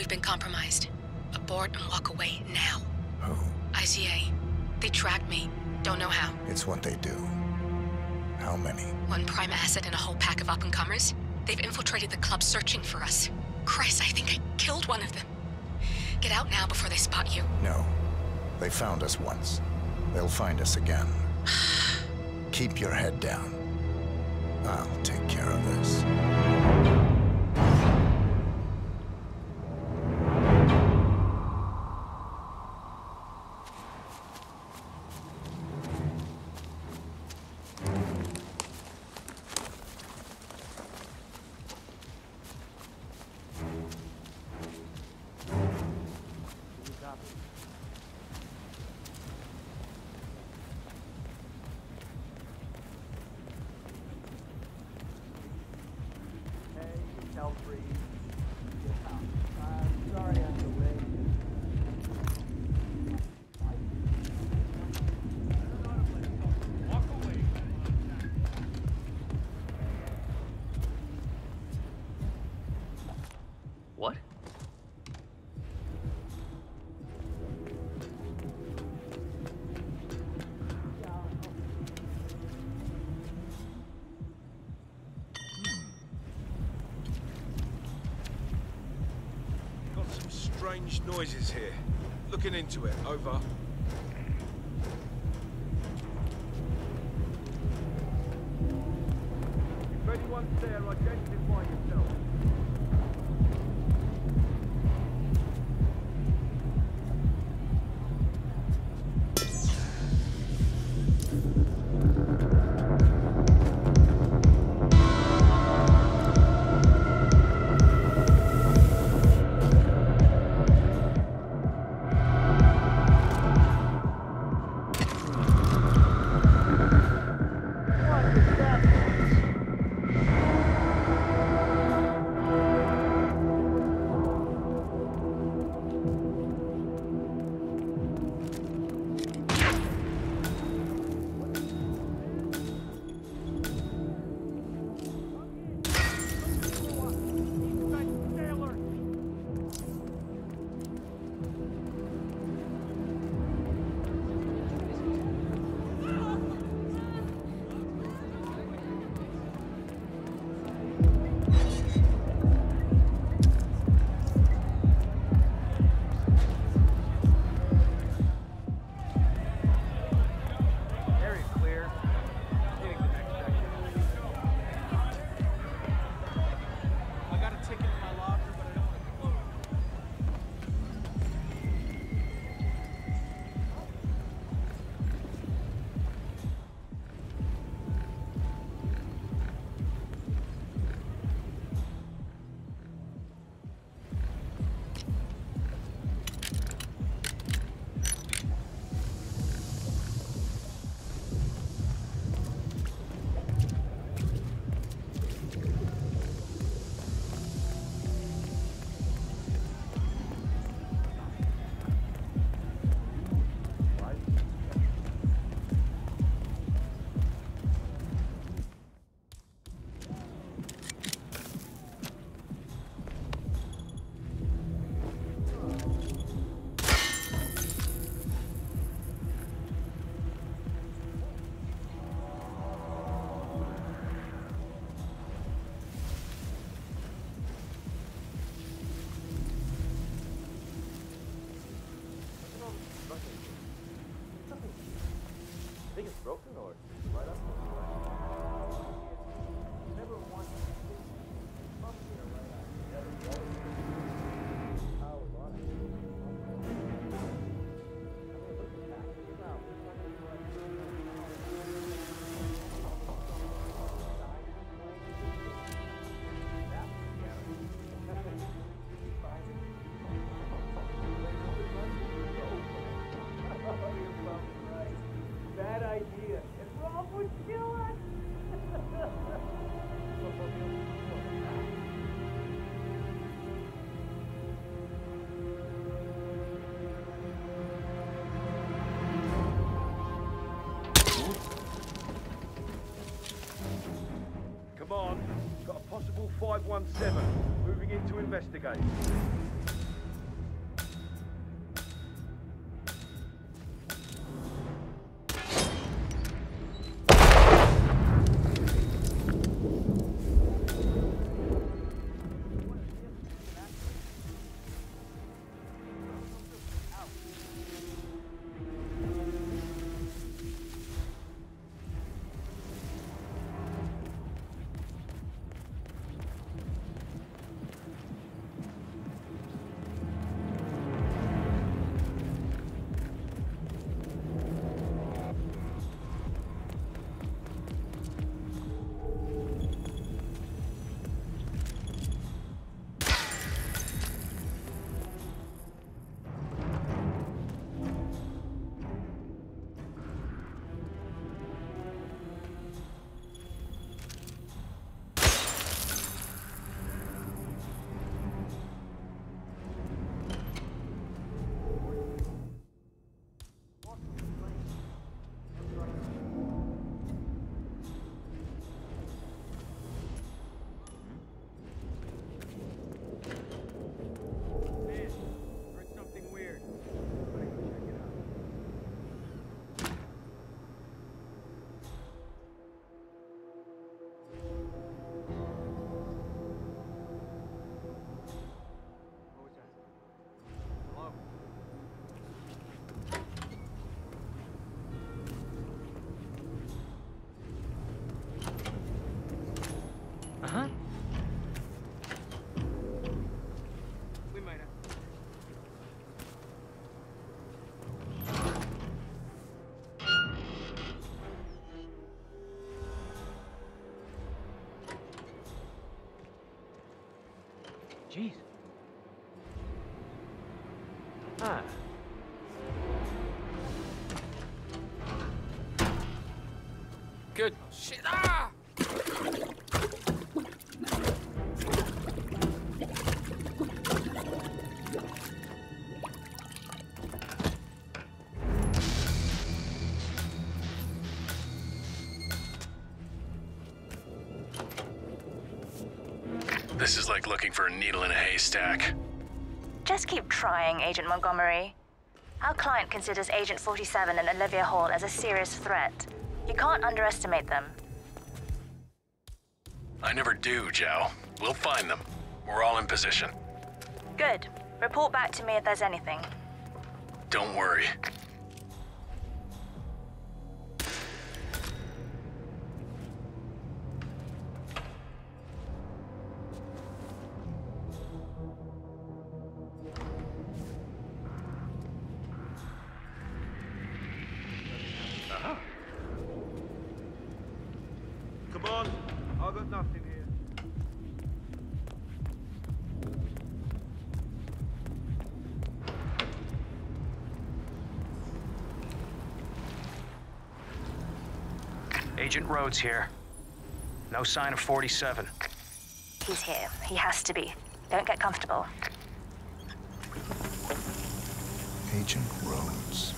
We've been compromised. Abort and walk away now. Who? ICA. They tracked me. Don't know how. It's what they do. How many? One prime asset and a whole pack of up-and-comers. They've infiltrated the club searching for us. Christ, I think I killed one of them. Get out now before they spot you. No. They found us once. They'll find us again. Keep your head down. I'll take care of this. What? Strange noises here. Looking into it. Over. Idea. And Rob would kill us. Come on. Got a possible 517. Moving in to investigate. Jeez. Ah. Good shit. Ah! Looking for a needle in a haystack. Just keep trying, Agent Montgomery. Our client considers Agent 47 and Olivia Hall as a serious threat. You can't underestimate them. I never do, Joe. We'll find them. We're all in position. Good. Report back to me if there's anything. Don't worry. Agent Rhodes here. No sign of 47. He's here. He has to be. Don't get comfortable. Agent Rhodes.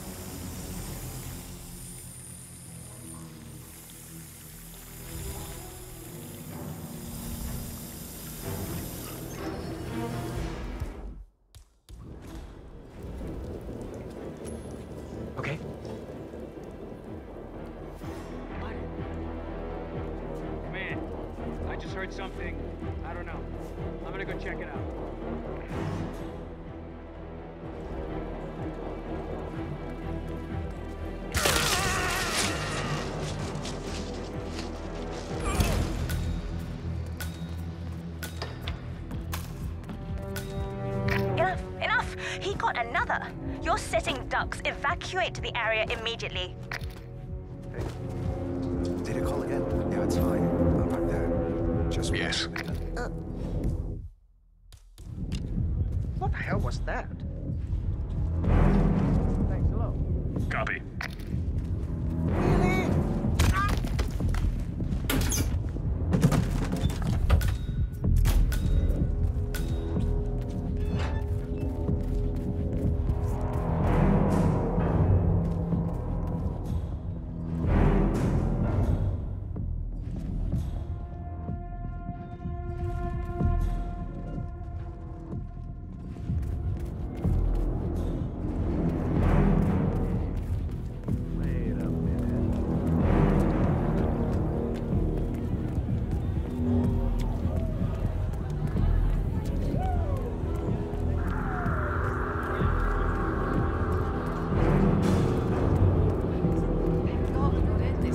I something. I don't know. I'm gonna go check it out. Enough! Enough! He got another! You're sitting ducks. Evacuate the area immediately. Did it call again? Yeah, it's fine. That?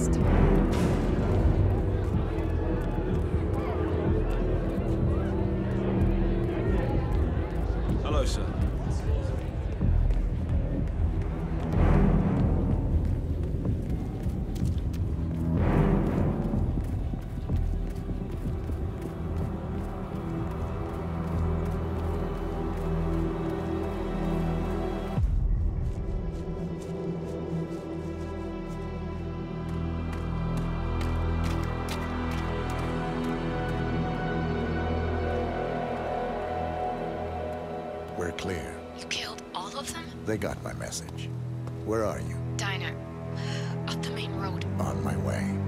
Podcast. Clear. You killed all of them? They got my message. Where are you? Diner. Up the main road. On my way.